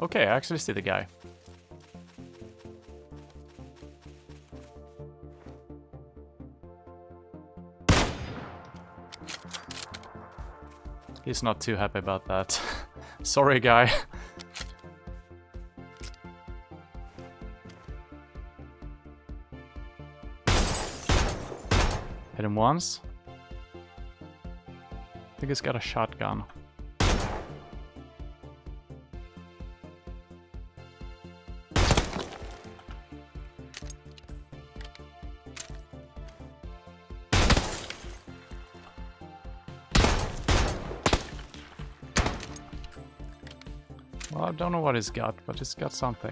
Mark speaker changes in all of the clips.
Speaker 1: Okay, I actually see the guy. He's not too happy about that. Sorry, guy. Hit him once. I think he's got a shotgun. I don't know what he's got, but he's got something.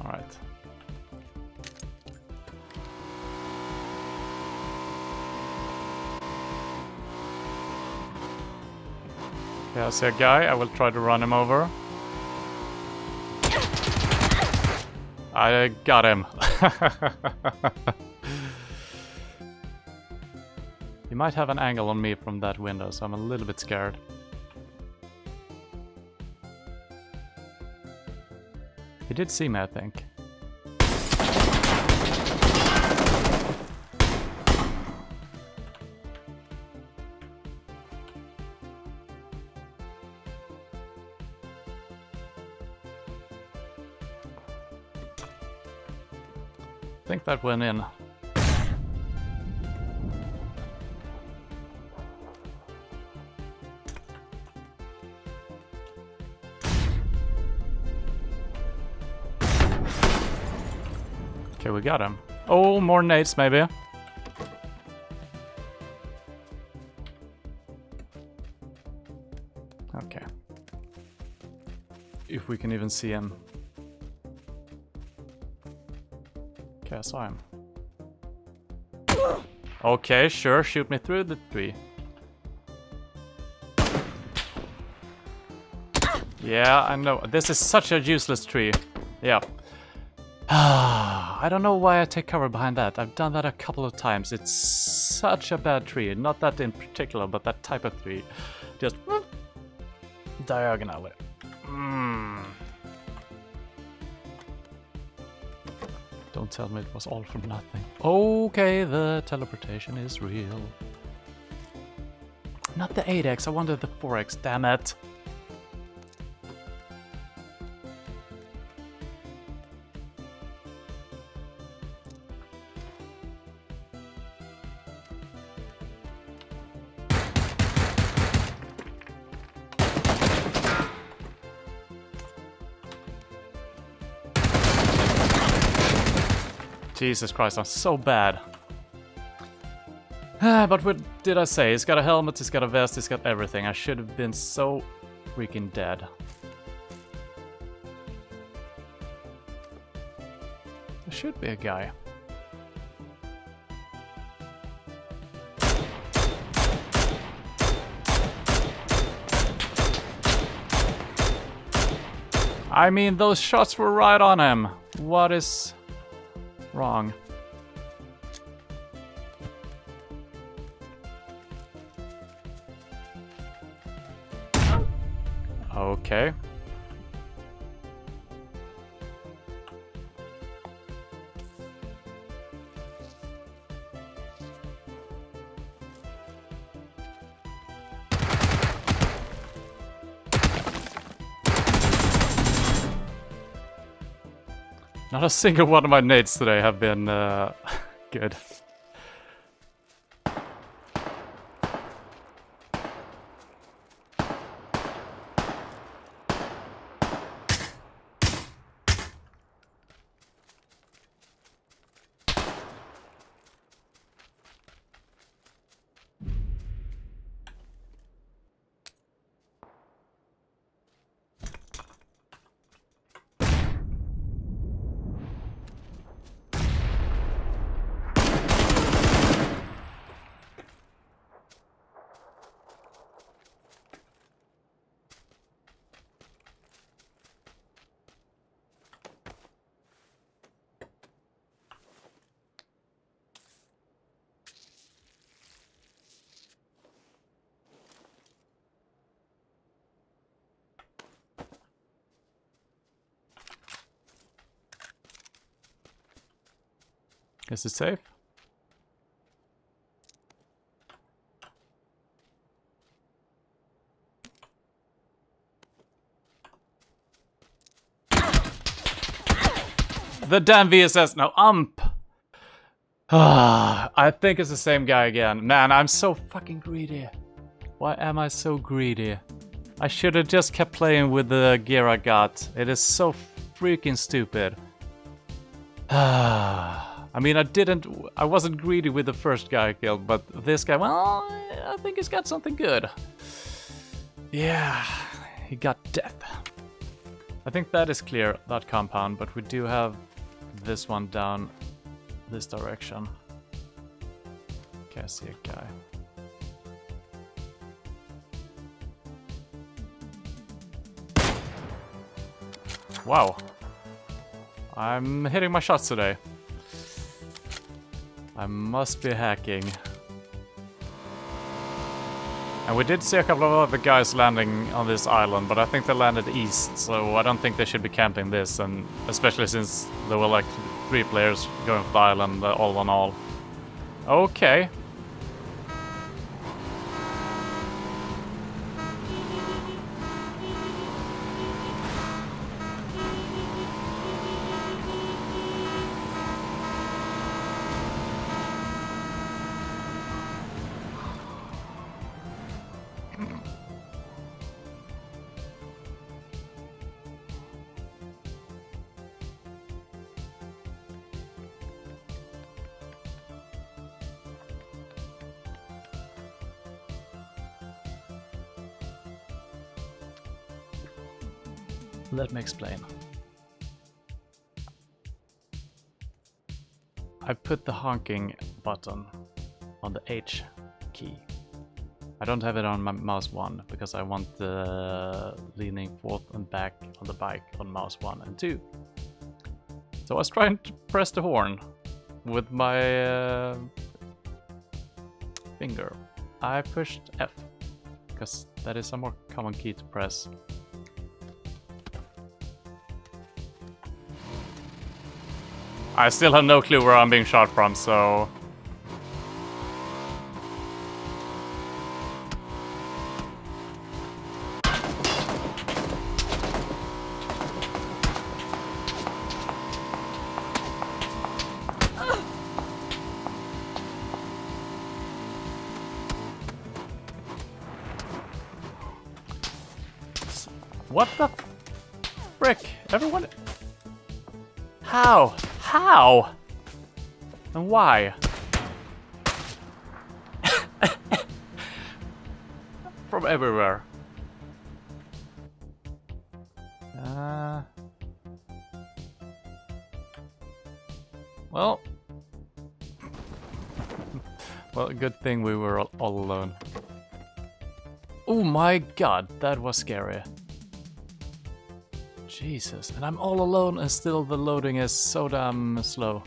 Speaker 1: Alright. Yeah, I see a guy. I will try to run him over. I got him. he might have an angle on me from that window, so I'm a little bit scared. He did see me, I think. I think that went in. Okay, we got him. Oh, more nades maybe. Okay. If we can even see him. Okay, I saw him. Okay, sure, shoot me through the tree. Yeah, I know. This is such a useless tree. Yeah. I don't know why I take cover behind that. I've done that a couple of times. It's such a bad tree. Not that in particular, but that type of tree. Just diagonally. Mm. Don't tell me it was all for nothing. Okay, the teleportation is real. Not the 8x, I wanted the 4x, damn it. Jesus Christ, I'm so bad. But what did I say? He's got a helmet, he's got a vest, he's got everything. I should have been so freaking dead. There should be a guy. I mean, those shots were right on him. What is wrong? Okay. Not a single one of my nades today have been uh, good. Is it safe? The damn VSS, no, ump! Ah, I think it's the same guy again. Man, I'm so fucking greedy. Why am I so greedy? I should have just kept playing with the gear I got. It is so freaking stupid. Ah, I mean, I didn't... I wasn't greedy with the first guy I killed, but this guy, well, I think he's got something good. Yeah, he got death. I think that is clear, that compound, but we do have this one down this direction. Okay, I see a guy. Wow. I'm hitting my shots today. I must be hacking. And we did see a couple of other guys landing on this island, but I think they landed east, so I don't think they should be camping this, and especially since there were like three players going for the island all on all. Okay. Let me explain. I put the honking button on the H key. I don't have it on my mouse 1 because I want the leaning forth and back on the bike on mouse 1 and 2. So I was trying to press the horn with my uh, finger. I pushed F because that is a more common key to press I still have no clue where I'm being shot from, so... What the frick? Everyone... How? How? And why? From everywhere. Uh, well. well, good thing we were all, all alone. Oh my god, that was scary. Jesus, and I'm all alone and still the loading is so damn slow.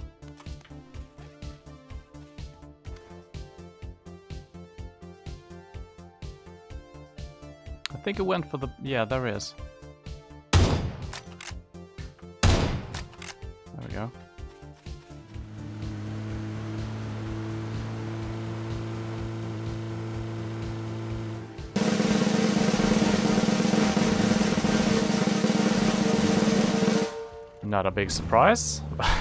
Speaker 1: I think it went for the... yeah, there is. There we go. Not a big surprise.